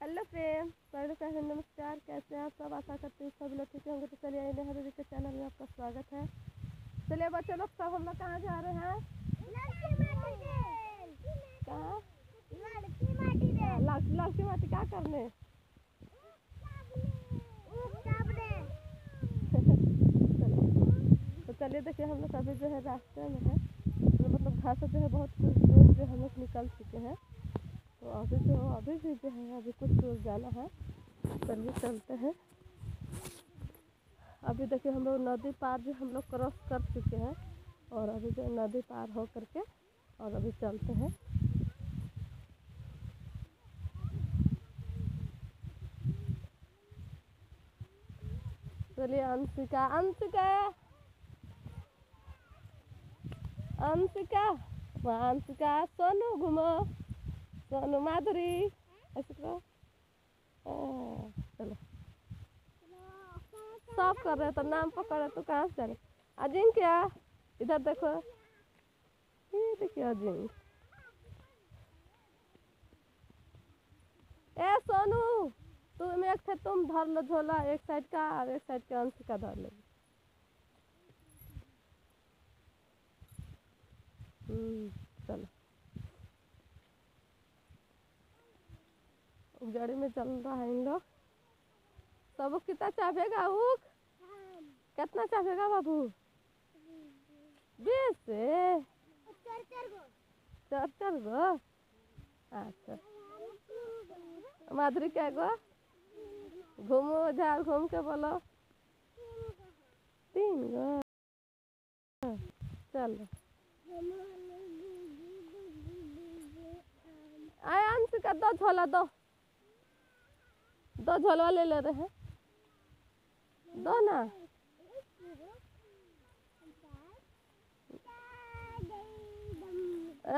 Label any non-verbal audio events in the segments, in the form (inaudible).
Hello friend पहले पहले नमस्कार। कैसे हैं आप सब? आशा करते हैं सभी लोग ठीक होंगे। तो चलिए आइए नेहरू जी के चैनल में आपका स्वागत है। चलिए बच्चे लोग सब हम लोग कहाँ जा रहे हैं? कहाँ? लाल लाल माटी क्या करने? तो चलिए देखिए हम लोग अभी जो है रास्ते में है। मतलब घर से जो है बहुत कुछ दूर जो हम लोग निकल चुके हैं। तो अभी जो अभी भी जो है अभी कुछ दूर जाना है। चलिए चलते हैं। अभी देखिए हम लोग नदी पार जो हम लोग क्रॉस कर चुके हैं और अभी जो नदी पार हो करके और अभी चलते हैं। चलिए अंशिका अंशिका! अंशिका! अंशिका, सोनू घूमो। सोनू माधुरी ऐसे करो हाँ, चलो सब कर रहे तो नाम पकड़े तो कहाँ से चले अजिंक्य इधर देखो ये देखिए अजिंक्य ए सोनू तुम एक थे तुम धर लो झोला एक साइड का और एक साइड के अंशिका धर लेगी हम्म, चलो गाड़ी में चल रहा है इन लोग। सब कितना चाहेगा उक कितना चाहेगा बाबू? बीस चार चार गो। अच्छा। माधुरी क्या गो? घूमो झाड़ घूम के बोलो। तीन गो। चलो। आए अंश का दो झोला दो। दो झोलवा ले ले रहे हैं। दो ना।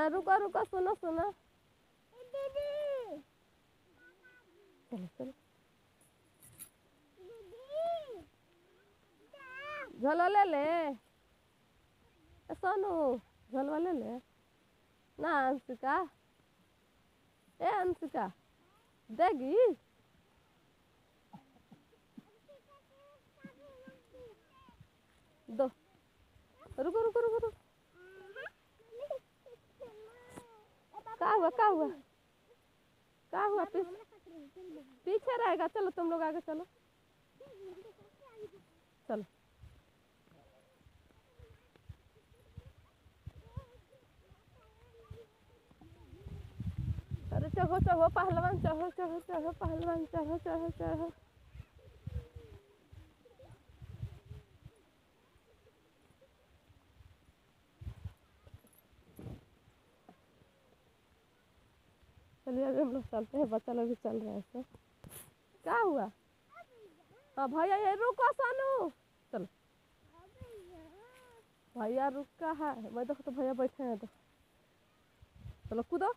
रुको रुको, सुनो सुनो। चलो चलो। झोला ले ले। सोनू, झोलवा ले ले। ना, अंशिका। ए, अंशिका, देगी? दो। रुको रुको रुको रुको। क्या हुआ क्या हुआ? क्या हुआ? पीछे रहेगा। चलो, तुम लोग आगे चलो। चलो। अरे चढ़ो चढ़ो, पहलवान, चढ़ो चढ़ो चढ़ो, पहलवान, चढ़ो चढ़ो चढ़ो। चलिए, अभी हम लोग चलते हैं, बच्चा लोग भी चल रहे हैं सब। क्या हुआ? हाँ भैया, ये रुको, सोनू। चलो। भैया, रुका है। मैं देखो तो भैया बैठे हैं तो चलो, कूदो।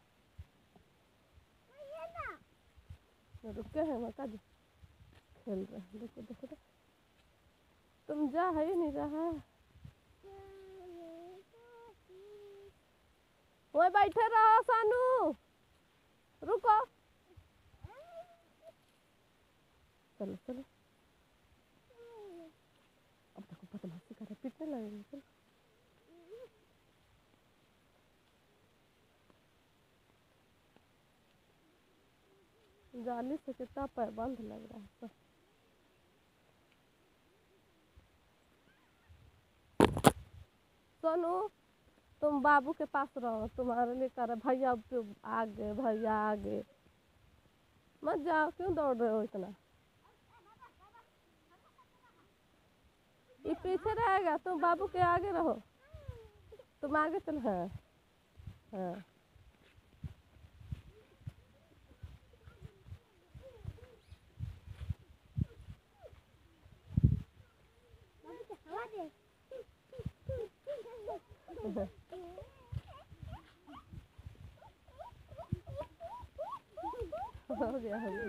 रुके हैं मका जी खेल रहे हैं। देखो देखो तो तुम जा है नहीं रहा वो बैठे रहो, सानू। रुको। चलो चलो। अब देखो, बदमाशी कर रहे पीटने लगेंगे चलो। जाली से कितना पैबंद लग रहा है सब सोनू तुम बाबू के पास रहो तुम्हारे लिए कर भैया तो आगे भैया आगे। मत जाओ क्यों दौड़ रहे हो इतना? ये पीछे रहेगा तुम बाबू के आगे रहो। तुम आगे चल। हाँ हाँ। (laughs) हो गया हो गया।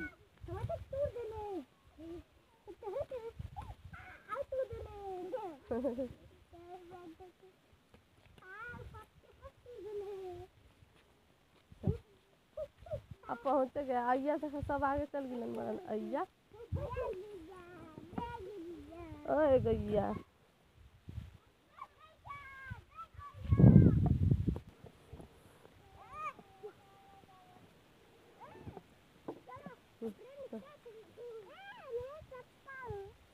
अब पहुँच गए अय्या देखो, सब आगे चल गए मरन अय्या। ओए गैया।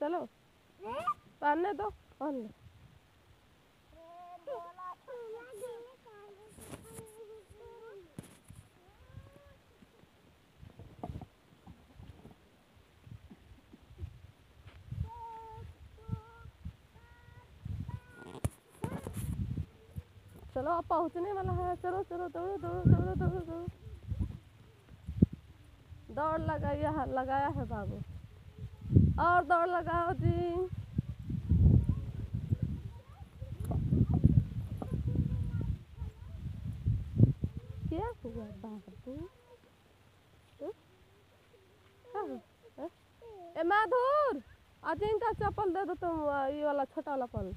चलो। पहनने दो पहन चलो अब पहुँचने वाला है। चलो चलो, दौड़ो दौड़ो दौड़ो दौड़ो दौड़ो। दौड़ लगाया है लगाया है बाबू और दौड़ लगाओ जी क्या हुआ बाबू हं? हं? ए, माधुर, आज इनका चप्पल दे दो तुम ये वाला छोटा वाला पल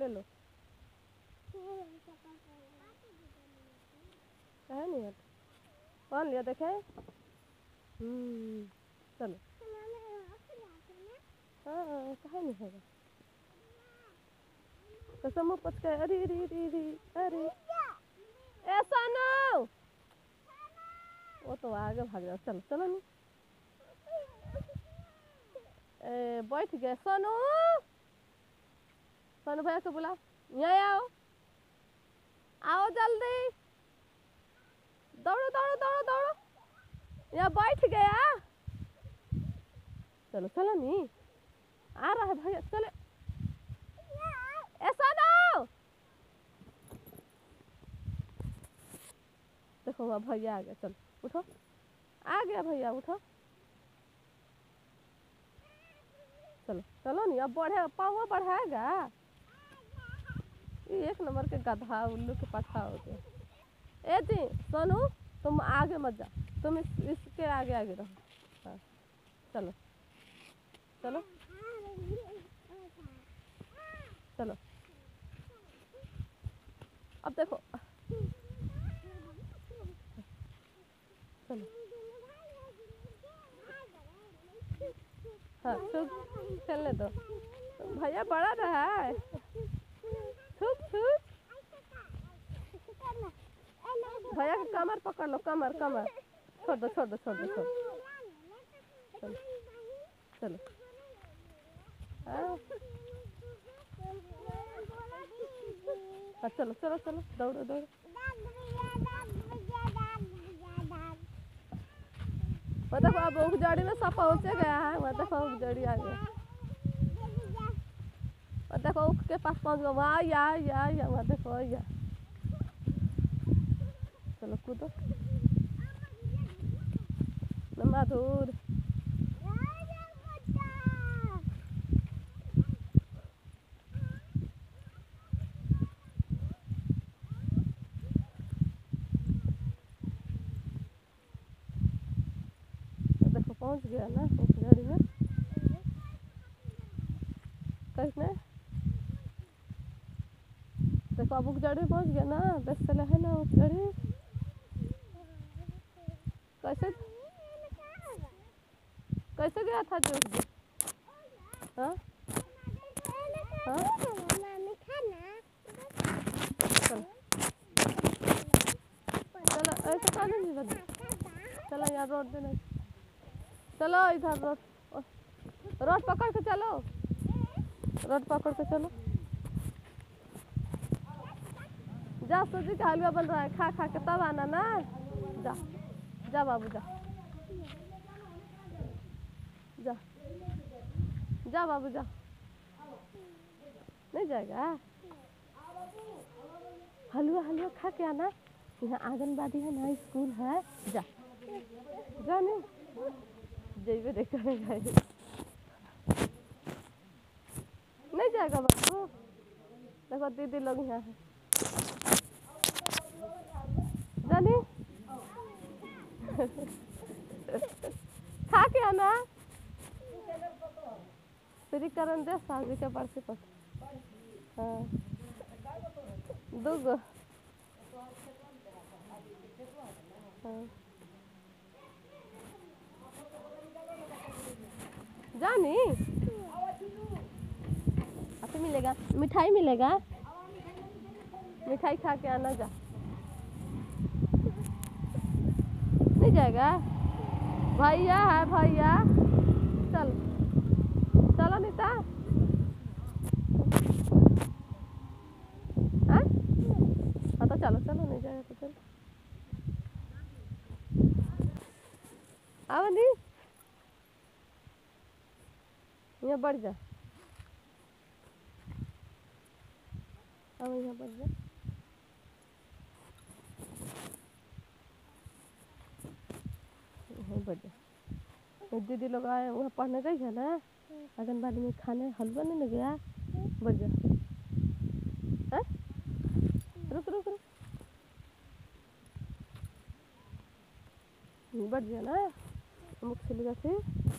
ले लो है नहीं है पहन लिया देखे चलो हाँ कहे नहीं होगा कैसे मुँह पच अरे अरे अरे अरे अरे ऐसा ना वो तो आगे भाग जाओ चलो चलो नहीं बैठ गए सोनू सोनू भैया को बुला यहाँ आओ आओ जल्दी दौड़ो दौड़ो दौड़ो दौड़ो। यहाँ बैठ गया। चलो चलो नी। आ रहा है भैया, चले। ऐसा ना देखो, वहाँ भैया आ गया, चलो, उठो। आ गया भैया, उठो। चलो चलो नहीं अब बढ़े पाँव बढ़ाएगा। ये एक नंबर के गधा, उल्लू के पठा हो गया। ए जी सोनू तुम आगे मत जा। तुम इस, इसके आगे आगे रहो। हाँ चलो। चलो। चलो। अब देखो। चलो। हाँ छुप खेलने दो। भैया बड़ा रहा है। भैया की कमर पकड़ लो कमर कमर। छोड़ दो छोड़ दो छोड़ दो छोड़। चलो। चलो हाँ। हाँ, चलो चलो चलो। दौड़ो दौड़ो। वो देखो अब उगजड़ी में सब पहुँचे गया है। वो देखो आ गया। वो देखो उख के पास पहुँच गया। वहाँ या या या वहाँ देखो या। चलो कूदो माधुर देखो पहुँच गया ना उगजड़ी में कैसे देखो अब उगजड़ी में पहुँच गया ना दस साल है ना उगजड़ी कैसे कैसे गया था जो हाँ? हाँ? चलो चलो ऐसे कहाँ नहीं चलो यार, रोड इधर रोड रोड पकड़ के चलो। रोड पकड़ के चलो। जा सूजी का हलवा बन रहा है, खा खा के तब आना ना। जा जा बाबू, जा। जा बाबू जा। नहीं जाएगा? हलवा हलवा खा के आना। यहाँ आंगनबाड़ी है ना स्कूल है। जा। जा नहीं। जेबे देख। नहीं जाएगा बाबू। देखो, दीदी लोग यहाँ है। जानी (laughs) खा के आना। के हाँ जानी अच्छा मिलेगा मिठाई मिलेगा मिठाई खा के आना जा नहीं जाएगा भैया है भैया चल चलो चलो चलो नहीं तो चलो यहाँ बढ़ जा अब यहाँ बढ़ जा दीदी लोग आए वहाँ पढ़ने गई है ना आंगनबाड़ी में खाने हलवा नहीं गया बढ़ रुक रुक रुक। बढ़ गया ना? मुख से लगा फिर।